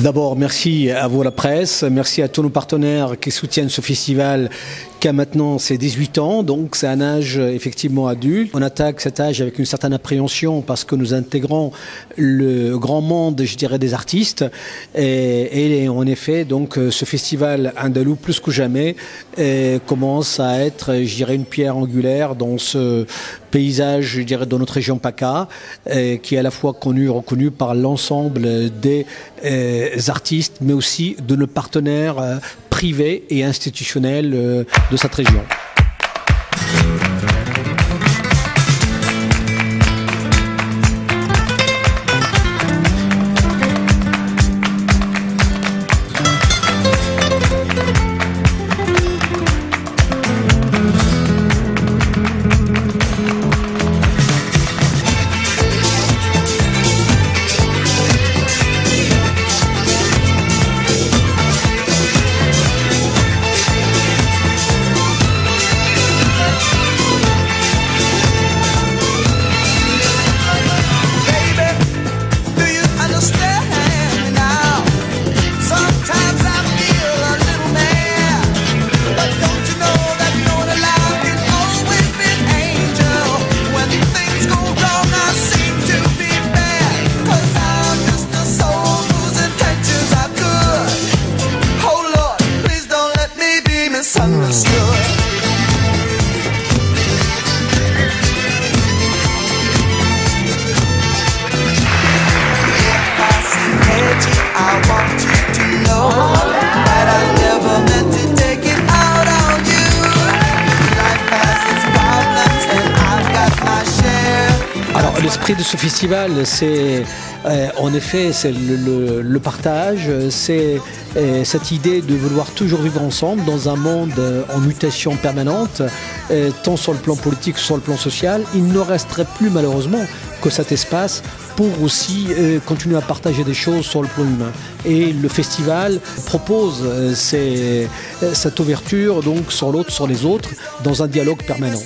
D'abord, merci à vous la presse, merci à tous nos partenaires qui soutiennent ce festival qui a maintenant ses 18 ans, donc c'est un âge effectivement adulte. On attaque cet âge avec une certaine appréhension parce que nous intégrons le grand monde, je dirais, des artistes. Et, et en effet, donc ce festival andalou, plus que jamais, commence à être, je dirais, une pierre angulaire dans ce paysage, je dirais, de notre région PACA, qui est à la fois connu, reconnu par l'ensemble des artistes, mais aussi de nos partenaires privés et institutionnels euh, de cette région. L'esprit de ce festival, c'est euh, en effet c'est le, partage, c'est euh, cette idée de vouloir toujours vivre ensemble dans un monde euh, en mutation permanente, tant sur le plan politique que sur le plan social. Il ne resterait plus malheureusement que cet espace pour aussi continuer à partager des choses sur le plan humain. Et le festival propose cette ouverture donc sur l'autre, sur les autres, dans un dialogue permanent.